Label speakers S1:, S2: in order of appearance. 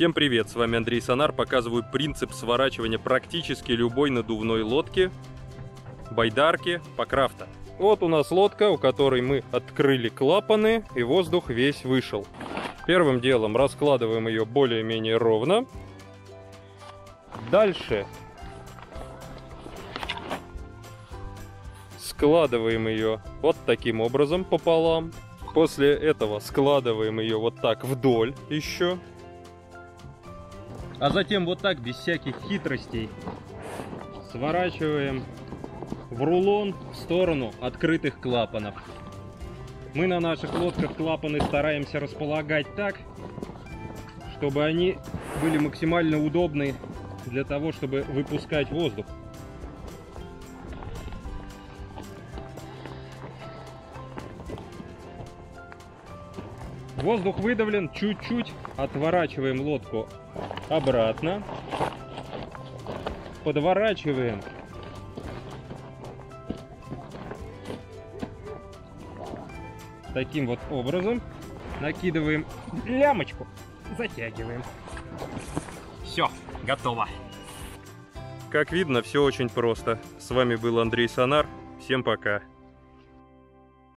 S1: Всем привет, с вами Андрей Сонар, показываю принцип сворачивания практически любой надувной лодки, байдарки, покрафта. Вот у нас лодка, у которой мы открыли клапаны и воздух весь вышел. Первым делом раскладываем ее более-менее ровно. Дальше складываем ее вот таким образом пополам. После этого складываем ее вот так вдоль еще. А затем вот так, без всяких хитростей, сворачиваем в рулон в сторону открытых клапанов. Мы на наших лодках клапаны стараемся располагать так, чтобы они были максимально удобны для того, чтобы выпускать воздух. Воздух выдавлен, чуть-чуть отворачиваем лодку обратно. Подворачиваем. Таким вот образом. Накидываем лямочку. Затягиваем. Все, готово. Как видно, все очень просто. С вами был Андрей Сонар. Всем пока.